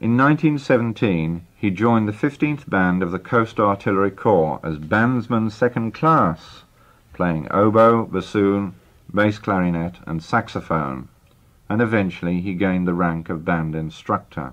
In 1917 he joined the 15th Band of the Coast Artillery Corps as bandsman second class, playing oboe, bassoon, bass clarinet and saxophone, and eventually he gained the rank of band instructor.